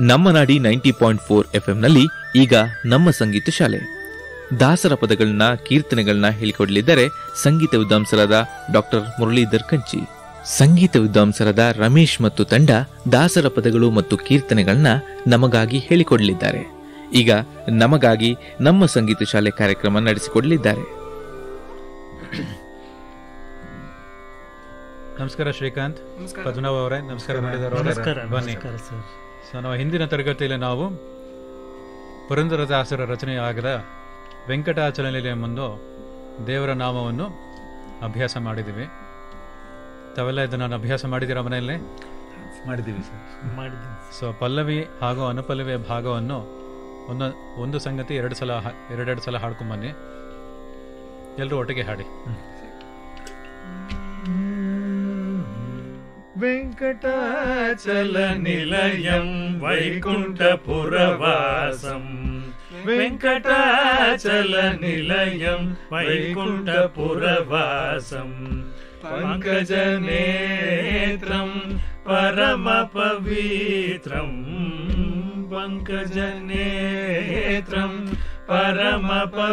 ನಮ್ಮ ನಾಡಿ ninety point four ಎಫ್ಎಂನಲ್ಲಿ ಈಗ ನಮ್ಮ ಸಂಗೀತ ಶಾಲೆ. ದಾಸರ ಪದಗಳನ್ನ ಕೀರ್ತನೆಗಳನ್ನ ಹೇಳಿಕೊಡಲಿದ್ದಾರೆ ಸಂಗೀತ ವಿದ್ವಾಂಸರಾದ ಡಾಕ್ಟರ್ ಮುರಳೀಧರ್ ಕಂಚಿ. ಸಂಗೀತ ವಿದ್ವಾಂಸರಾದ ರಮೇಶ್ ಮತ್ತು ತಂಡ ದಾಸರ ಪದಗಳು ಮತ್ತು ಕೀರ್ತನೆಗಳನ್ನ ನಮಗಾಗಿ ಹೇಳಿಕೊಡಲಿದ್ದಾರೆ. ಈಗ ನಮಗಾಗಿ ನಮ್ಮ ಸಂಗೀತ ಶಾಲೆ ಕಾರ್ಯಕ್ರಮ ನಡೆಸಿಕೊಡಲಿದ್ದಾರೆ. ನಮಸ್ಕಾರ ಶ್ರೀಕಾಂತ್. ನಮಸ್ಕಾರ. ಪದ್ಮನಾಭ ಅವರೇ ನಮಸ್ಕಾರ ಬನ್ನಿ. ಸರ್. ಸೊ ನಾವು ಹಿಂದಿನ ತರಗತಿಯಲ್ಲಿ ನಾವು ಪುರಂದರದಾಸರ ರಚನೆಯಾಗದ ವೆಂಕಟಾಚಲನೆಲೆ ಮುಂದು ದೇವರ ನಾಮವನ್ನು ಅಭ್ಯಾಸ ಮಾಡಿದ್ದೀವಿ. ತಾವೆಲ್ಲ ಇದನ್ನು ಅಭ್ಯಾಸ ಮಾಡಿದ್ದೀರಾ ಮನೆಯಲ್ಲಿ? ಮಾಡಿದ್ದೀವಿ ಸರ್. ಮಾಡಿದ್ದೀವಿ. ಸೊ ಪಲ್ಲವಿ ಹಾಗೂ ಅನುಪಲ್ಲವಿಯ ಭಾಗವನ್ನು ಒಂದು ಒಂದು ಸಂಗತಿ ಎರಡು ಸಲ ಎರಡೆರಡು ಸಲ ಹಾಡ್ಕೊಂಬನ್ನಿ ಎಲ್ಲರೂ ಒಟ್ಟಿಗೆ ಹಾಡಿ. वेङ्कटाचलनिलयं वैकुण्ठपुरवासम् वेङ्कटाचलनिलयं वैकुण्ठपुरवासम् पङ्कजनेत्रं परमपवित्रम् पङ्कजनेत्रं परमपवित्रम्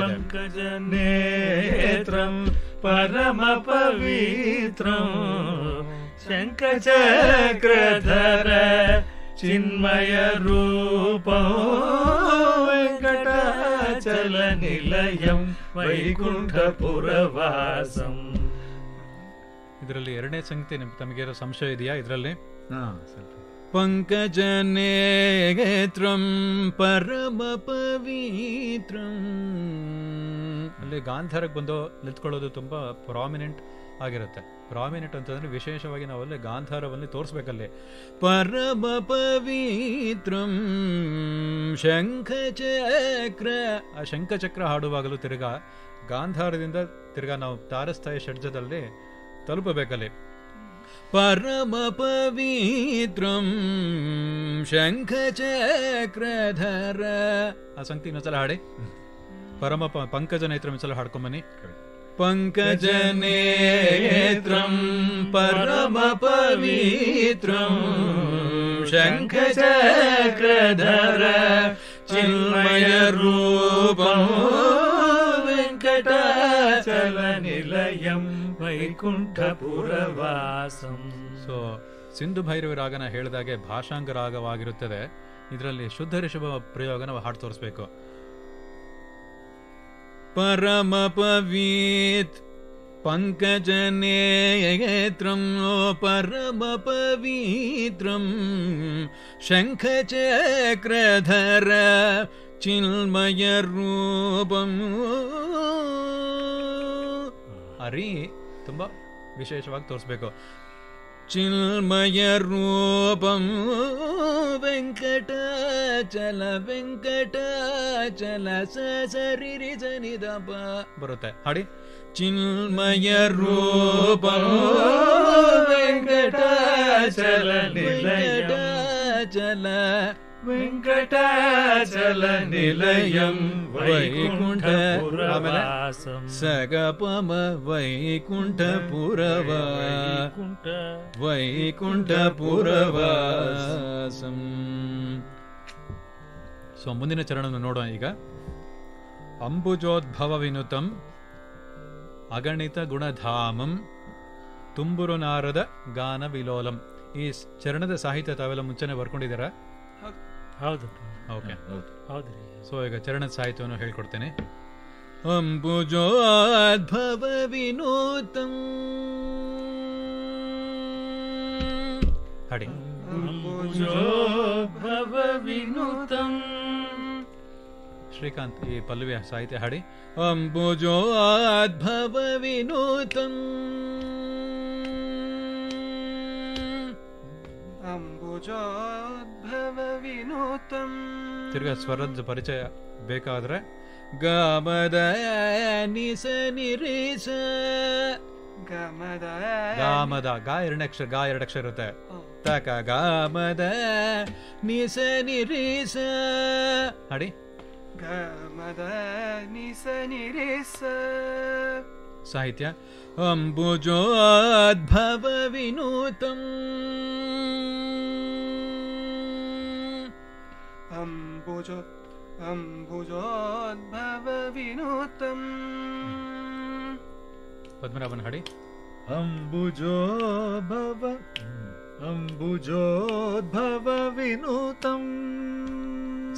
पङ्कजनेत्रम् ಪರಮ ಪವಿತ್ರ. ಶಂಕಚಕ್ರಧರ ಚಿನ್ಮಯ ರೂಪ. ವೆಂಕಟಾಚಲ ನಿಲಯಂ ವೈಕುಂಠ ಪುರವಾಸಂ ಇದರಲ್ಲಿ ಎರಡನೇ ಸಂಖ್ಯೆ ನಿಮ್ಗೆ ತಮಗೇನೋ ಸಂಶಯ ಇದೆಯಾ ಇದರಲ್ಲಿ? ಪಂಕಜನೇ ಗೇತ್ರಂ ಪರಮಪವೀತ್ರಂ ಅಲ್ಲಿ ಗಾಂಧಾರಕ್ಕೆ ಬಂದು ನಿಂತ್ಕೊಳ್ಳೋದು ತುಂಬಾ ಪ್ರಾಮಿನೆಂಟ್ ಆಗಿರುತ್ತೆ. ಪ್ರಾಮಿನೆಂಟ್ ಅಂತಂದ್ರೆ ವಿಶೇಷವಾಗಿ ನಾವು ಅಲ್ಲಿ ಗಾಂಧಾರವನ್ನು ತೋರಿಸ್ಬೇಕಲ್ಲಿ. ಪರಮ ಪವಿತ್ರಂ ಶಂಖಚಕ್ರ. ಆ ಶಂಖಚಕ್ರ ಹಾಡುವಾಗಲೂ ತಿರ್ಗಾ ಗಾಂಧಾರದಿಂದ ತಿರ್ಗಾ ನಾವು ತಾರಸ್ಥಾಯಿ ಷಡ್ಜದಲ್ಲಿ ತಲುಪಬೇಕಲ್ಲಿ. ಪರಮ ಪವಿತ್ರಂ ಶಂಖಚಕ್ರಧರ. ಆ ಸಂಗತಿ ಇನ್ನೊಂದ್ಸಲ ಹಾಡಿ. ಪರಮ ಪಂಕಜ ನೇತ್ರ ಸಲ ಹಾಡ್ಕೊಂಬನಿ ಪಂಕಜ ನೇತ್ರಂ ಪರಮ ಪವಿತ್ರಂ ಶಂಖಚಕ್ರಧರ ಚಿನ್ಮಯ ರೂಪಂ ವೆಂಕಟ ನಿಲಯಂ ವೈಕುಂಠಪುರವಾಸಂ. ಸೊ ಸಿಂಧು ಭೈರವಿ ರಾಗನ ಹೇಳಿದಾಗೆ ಭಾಷಾಂಗ ರಾಗವಾಗಿರುತ್ತದೆ. ಇದರಲ್ಲಿ ಶುದ್ಧ ಋಷಭ ಪ್ರಯೋಗ ನಾವು ಹಾಡು ತೋರಿಸ್ಬೇಕು. ಪರಮ ಪವೀತ್ ಪಂಕಜನೇತ್ರಂ ಪರಮ ಪವಿತ್ರಂ ಶಂಖಚಕ್ರಧರ ಚಿನ್ಮಯ ರೂಪಂ ಅರಿ ತುಂಬಾ ವಿಶೇಷವಾಗಿ ತೋರಿಸ್ಬೇಕು ಚಿನ್ಮಯ ರೂಪಂ ವೆಂಕಟಾಚಲ ವೆಂಕಟಾಚಲ ಸ ಸರಿ ರಿ ಸ ನಿ ದ ಪ ಬರುತ್ತೆ ಹಾಡಿ ಚಿನ್ಮಯ ರೂಪಂ ವೆಂಕಟಾಚಲ ನಿಲಯಂ. ವೆಂಕಟಾಚಲ वेङ्कटाचलनिलयं वैकुण्ठपुरवासं सगपम वैकुण्ठपुरवा ವೈಕುಂಠಪುರವಾಸಂ. ಸೊ ಮುಂದಿನ ಚರಣವನ್ನು ನೋಡೋಣ ಈಗ. ಅಂಬುಜೋದ್ಭವ ವಿನುತಂ ಅಗಣಿತ ಗುಣಧಾಮಂ ತುಂಬುರು ನಾರದ ಗಾನ ವಿಲೋಲಂ ಈ ಚರಣದ ಸಾಹಿತ್ಯ ತಾವೆಲ್ಲ ಮುಂಚೆನೆ ಬರ್ಕೊಂಡಿದ್ದೀರಾ? ಹೌದು ಓಕೆ ಹೌದು ಹೌದ್ರಿ ಸೊ ಈಗ ಚರಣದ ಸಾಹಿತ್ಯವನ್ನು ಹೇಳ್ಕೊಡ್ತೇನೆ ಅಂಬುಜೋದ್ಭವ ವಿನೂತಂ ಹಾಡಿ ಅಂಬುಜೋದ್ಭವ ವಿನುತಂ ಶ್ರೀಕಾಂತ್ ಈ ಪಲ್ಲವಿಯ ಸಾಹಿತ್ಯ ಹಾಡಿ ಅಂಬುಜೋದ್ಭವ ವಿನೂತಂ ಅಂಬುಜೋದ್ಭವ ವಿನೂತಂ ತಿರ್ಗಾ ಸ್ವರದ ಪರಿಚಯ ಬೇಕಾದ್ರೆ. ಗಮದ ನಿಸ ನಿರಿಸ ಗಮದ ಗಾಮದ ಗಾ ಎರಡನೇ ಅಕ್ಷರ ಗಾ ಎರಡು ಅಕ್ಷರ ಇರುತ್ತೆ. ತಕ ಗಮದ ನಿಸ ನಿರೀಸ ಅಡಿ ಗಮದ ನಿಸ ನಿರೀಸ ಸಾಹಿತ್ಯ. ಅಂಬುಜೋದ್ಭವ ವಿನೂತಂ. अम्बुजो अम्बुजोद्भवविनुतम् ಪದ್ಮನಾಭನ್ ಹಾಡಿ ಅಂಬುಜೋ ಭವ ಅಂಬುಜೋದ್ಭವ ವಿನೂತಂ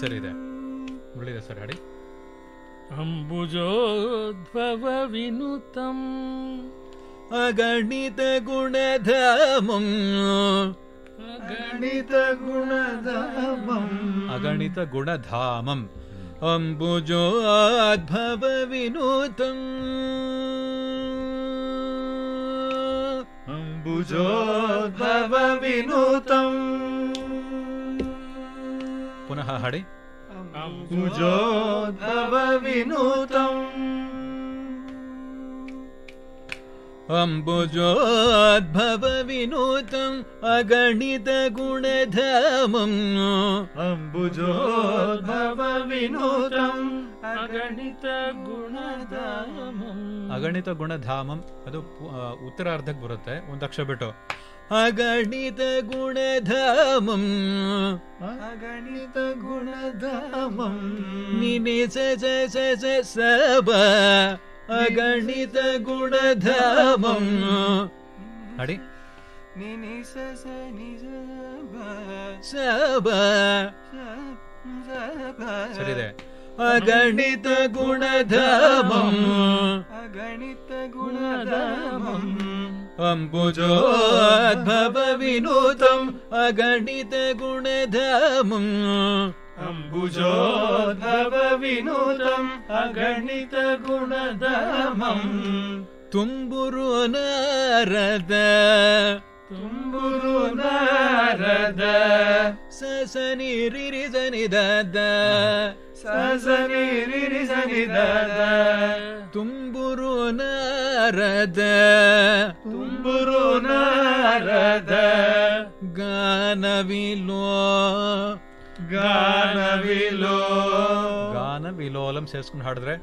ಸರಿ ಇದೆ ಮುರಳೀಧರ್ ಸರ್ ಹಾಡಿ ಅಂಬುಜೋದ್ಭವ ವಿನುತಂ ಅಗಣಿತ अगणितगुणधामम्। अम्बुजोद्भव विनोतम् अम्बुजोद्भव विनोतम् पुनः हडे अम्बुजोद्भव विनोतम् ವಿನೂತಂ ಅಗಣಿತ ಗುಣಧಾಮಂ ಅಗಣಿತ ಗುಣಧಾಮಂ ಅದು ಪು- ಆ, ಉತ್ತರಾರ್ಧಕ್ಕೆ ಬರುತ್ತೆ ಒಂದು ಅಕ್ಷರ ಬಿಟ್ಟು ಅಗಣಿತ ಗುಣಧಾಮಂ अगणित ಗುಣಧಾಮಂ ನಿನಿ ಸ ಸ ಸ ಸ ಸಬ ಅಗಣಿತ ಗುಣಧಾಮಂ. ಅಡಿ ನಿನಿಸ ನಿಜ ಸಬ. ಸರಿದೆ. ಅಗಣಿತ ಗುಣಧಾಮಂ. ಅಗಣಿತ ಗುಣಧಾಮಂ. अम्बुजोद्भवविनूतम् विनोदम् अम्बुजोद्भवविनूतम् गुणधम तुम्बुरु नारद तुम्बुरु नारद तुम्बुरो न ಸನಿದ ತುಂಬುರು ನಾರದ. ತುಂಬುರು ನಾರದ. ಗಾನವಿಲೋ. ಗಾನವಿಲೋ. ಗಾನ ವಿಲೋಲಂ ಸೇರಿಸ್ಕೊಂಡು ಹಾಡಿದ್ರೆ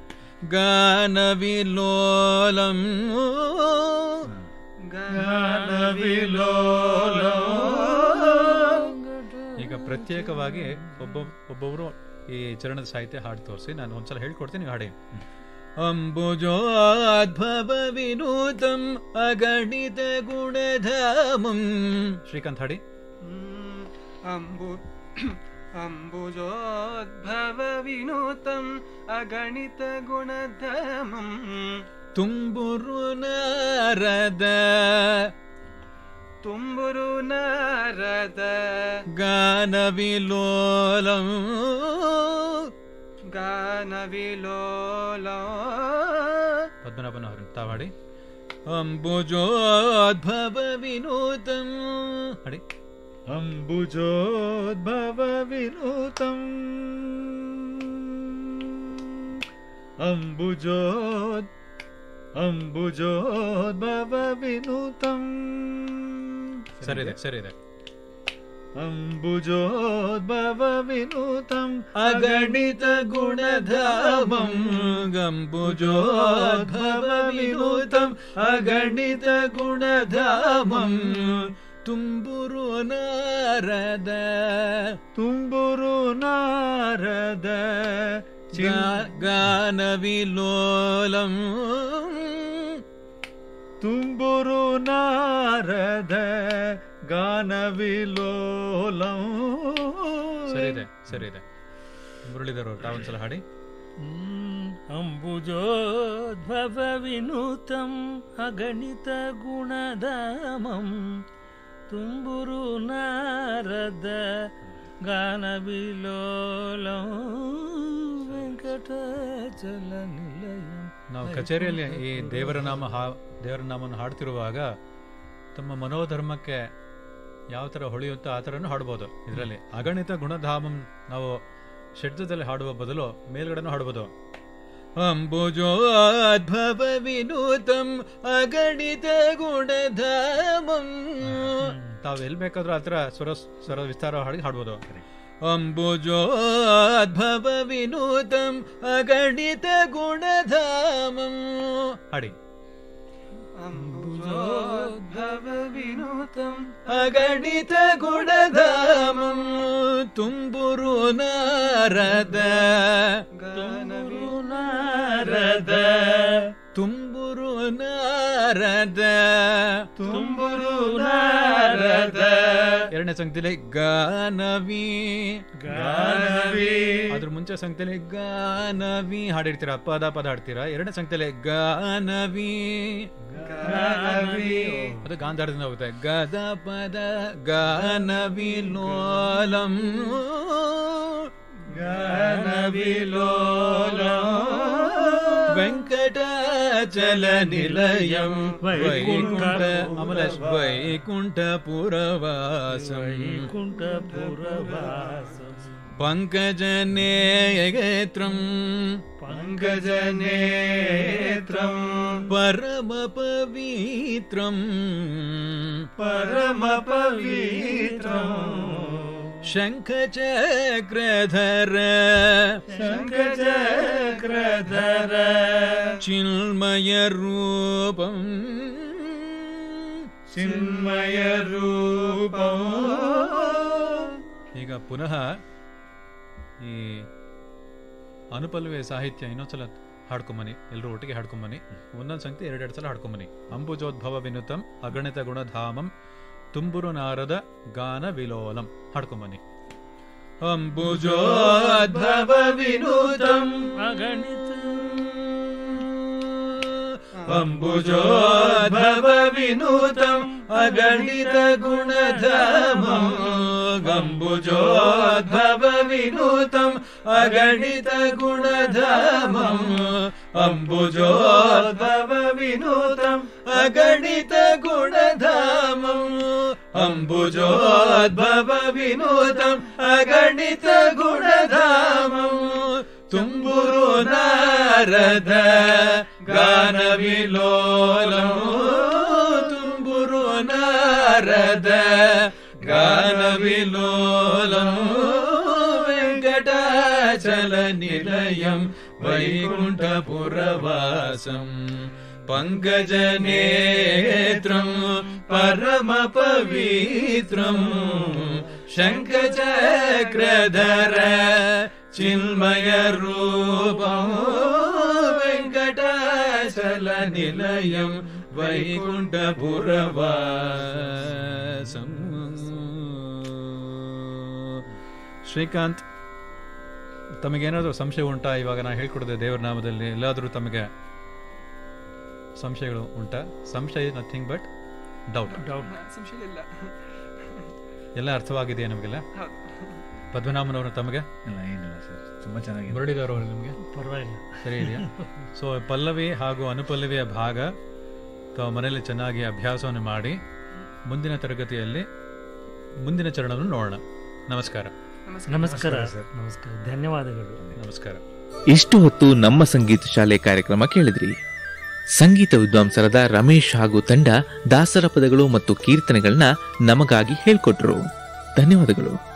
ಗಾನ ವಿಲೋಲಂ ಈಗ ಪ್ರತ್ಯೇಕವಾಗಿ ಒಬ್ಬ ಒಬ್ಬೊಬ್ಬರು ಈ ಚರಣದ ಸಾಹಿತ್ಯ ಹಾಡು ತೋರಿಸಿ ನಾನು ಒಂದ್ಸಲ ಹೇಳ್ಕೊಡ್ತೀನಿ ಹಾಡೇ ಅಂಬುಜೋದ್ಭವ ವಿನೂತಂ ಅಗಣಿತ ಗುಣಧಾಮಂ ಶ್ರೀಕಾಂತ್ ಹಾಡಿ ಅಂಬು ಅಂಬುಜೋದ್ಭವ ವಿನೂತಂ ಅಗಣಿತ ಗುಣಧಾಮಂ ತುಂಬುರು ನಾರದ ತುಂಬುರು ನಾರದ ಗಾನ ವಿಲೋಲಂ ಗಾನವಿಲೋಲಂ गानविलोलो ಪದ್ಮನಾಭನ ಅವರು ತಾವು ಹಾಡಿ ಅಂಬುಜೋದ್ಭವ ವಿನೂತಂ ಹಾಡಿ ಅಂಬುಜೋದ್ಭವ ವಿನೂತಂ ಅಂಬುಜೋದ್ ಅಂಬುಜೋದ್ಭವ ವಿನೂತಂ ಸರಿ ಇದೆ अम्बुजोद्भव अगणितगुणधामम् अगणितगुणध्यामबुजोद्भव विनूतम् अगणितगुणधामम् तुम्बुरु नारद तुम्बुरु नारद गानविलोलम् तुम्बुरु नारद ಗಾನವಿಲೋಲಂ ಸರಿ ಇದೆ ಸರಿ ಇದೆ. ಮುರಳೀಧರ್ ಅವರು ತಾವೊಂದ್ಸಲ ಹಾಡಿ. ಅಂಬುಜೋದ್ಭವ ವಿನೂತಂ ಅಗಣಿತ ಗುಣಧಾಮಂ. ತುಂಬುರು ನಾರದ ಗಾನವಿಲೋಲಂ ವೆಂಕಟಾಚಲ ನಿಲಯಂ ನಾವು ಕಚೇರಿಯಲ್ಲಿ ಈ ದೇವರ ನಾಮ ಹಾ ದೇವರ ನಾಮವನ್ನು ಹಾಡ್ತಿರುವಾಗ ತಮ್ಮ ಮನೋಧರ್ಮಕ್ಕೆ ಯಾವ ಥರ ಹೊಳೆಯುತ್ತೋ ಆ ಥರನೂ ಹಾಡ್ಬೋದು ಇದರಲ್ಲಿ. ಅಗಣಿತ ಗುಣಧಾಮಂ ನಾವು ಷಡ್ಜದಲ್ಲಿ ಹಾಡುವ ಬದಲು ಮೇಲ್ಗಡೆನೂ ಹಾಡ್ಬೋದು. ಅಂಬುಜೋದ್ಭವ ವಿನೂತಂ ಅಗಣಿತ ಗುಣಧಾಮಂ. ತಾವು ಎಲ್ಲಿ ಬೇಕಾದ್ರೂ ಆ ಥರ ಸ್ವರ ಸ್ವರ ವಿಸ್ತಾರ ಹಾಡಿ ಹಾಡ್ಬೋದು. ಅಂಬುಜೋದ್ಭವ ವಿನೂತಂ ಅಗಣಿತ ಗುಣಧಾಮಂ. ಹಾಡಿ. ो भनूतम् अगणितगुडामम् तुम्बुरुनरद। गानरुद तुम् ನಾರದ ತುಂಬುರು ನಾರದ ಎರಡನೇ ಸಂಗತಿಲಿ ಗಾನವಿ. ಗಾನವಿ. ಅದ್ರ ಮುಂಚೆ ಸಂಗತಿಲಿ ಗಾನವಿ. ಹಾಡಿರ್ತೀರಾ ಪದ ಪದ ಹಾಡ್ತೀರಾ? ಎರಡನೇ ಸಂಗತಿಲಿ ಗಾನವಿ. ಅದು ಗಾಂಧಾರದಿಂದ ಹೋಗುತ್ತೆ. ಗದ ಪದ ಗಾನವಿ ಲೋಲಂ. ಗಾನವಿ ಲೋಲ. ನಿಲಯಂ चलनिलयं वैकुण्ठ अमल वैकुण्ठपुरवास वैकुण्टपुरवास पङ्कजनेयगत्रम् पङ्कजनेत्रम् परम पवित्रम् ಪವಿತ್ರಂ ಚಕ್ರಧರ ಶಂಖ ಶಂಖಚಕ್ರಧರ ಶಂಖಚಕ್ರಧರ ಚಿನ್ಮಯ ರೂಪಂ. ಚಿನ್ಮಯ ರೂಪಂ. ಈಗ ಪುನಃ ಈ ಅನುಪಲ್ವೆ ಸಾಹಿತ್ಯ ಇನ್ನೊಂದ್ಸಲ ಹಾಡ್ಕೊಂಬನಿ ಎಲ್ಲರೂ ಒಟ್ಟಿಗೆ ಹಾಡ್ಕೊಂಬನಿ ಒಂದೊಂದು ಸಂಗತಿ ಎರಡೆರಡು ಸಲ ಹಾಡ್ಕೊಂಬನಿ ಅಂಬುಜೋದ್ಭವ ವಿನುತಂ ಅಗಣಿತ ಗುಣಧಾಮಂ ತುಂಬುರು ನಾರದ ಗಾನ ವಿಲೋಲಂ ಹಾಡ್ಕೊಂಬನಿ ಅಂಬುಜೋದ್ಭವ ವಿನೂತಂ ಅಗಣಿತ ಅಂಬುಜೋದ್ಭವ ವಿನೂತಂ ಅಗಣಿತ ಗುಣಧಾಮಂ ಅಂಬುಜೋದ್ಭವ ವಿನೂತಂ ಅಗಣಿತ ಗುಣಧಾಮಂ ಅಂಬುಜೋದ್ಭವ अम्बुजोद्भव विनूतम् अगणित गुणधामम् तुम्बुरो नारद गानविलोलम्। तुम्बुरो नारद गानविलोलम्। वेङ्कटाचलनिलयम् वैकुण्ठपुरवासम्। पङ्कजनेत्रम् ವೆಂಕಟಾಚಲ ನಿಲಯಂ ವೈಕುಂಠಪುರವಾಸಂ पङ्कजनेत्रं परमपवित्रं शङ्खचक्रधर चिन्मयरूपं वेङ्कटाचलनिलयं वैकुण्ठपुरवासम् ಶ್ರೀಕಾಂತ್ ತಮಗೇನಾದರೂ ಸಂಶಯ ಉಂಟಾ ಇವಾಗ ನಾ ಹೇಳ್ಕೊಡದೆ ದೇವರ ನಾಮದಲ್ಲಿ ಎಲ್ಲಾದರೂ ತಮಗೆ ಸಂಶಯಗಳು ಉಂಟಾ ಸಂಶಯ ನಥಿಂಗ್ ಬಟ್ doubt doubt ಸಂಶಯ ಇಲ್ಲ ಎಲ್ಲ ಅರ್ಥವಾಗಿದೆಯಾ ನಮಗೆಲ್ಲ? ಹೌದು. ಪದ್ಮನಾಭನವರು ತಮಗೆ? ಇಲ್ಲ ಏನಿಲ್ಲ ಸರ್. ತುಂಬ ಚೆನ್ನಾಗಿ ಮುರಳೀಧರ್ ಅವರು ನಿಮಗೆ? ಪರವಾಗಿಲ್ಲ. ಸರಿ ಇದೆಯಾ? ಸೊ ಪಲ್ಲವಿ ಹಾಗೂ ಅನುಪಲ್ಲವಿಯ ಭಾಗ ತಾವು ಮನೆಯಲ್ಲಿ ಚೆನ್ನಾಗಿ ಅಭ್ಯಾಸವನ್ನು ಮಾಡಿ ಮುಂದಿನ ತರಗತಿಯಲ್ಲಿ ಮುಂದಿನ ಚರಣವನ್ನು ನೋಡೋಣ. ನಮಸ್ಕಾರ. ನಮಸ್ಕಾರ ನಮಸ್ಕಾರ ಸರ್. ನಮಸ್ಕಾರ. ಧನ್ಯವಾದಗಳು. ನಮಸ್ಕಾರ. ಇಷ್ಟು ಹೊತ್ತು ನಮ್ಮ ಸಂಗೀತ ಶಾಲೆ ಕಾರ್ಯಕ್ರಮ ಕೇಳಿದ್ರಿ. ಸಂಗೀತ ವಿದ್ವಾಂಸರಾದ ರಮೇಶ್ ಹಾಗೂ ತಂಡ ದಾಸರ ಪದಗಳು ಮತ್ತು ಕೀರ್ತನೆಗಳನ್ನ ನಮಗಾಗಿ ಹೇಳ್ಕೊಟ್ರು. ಧನ್ಯವಾದಗಳು.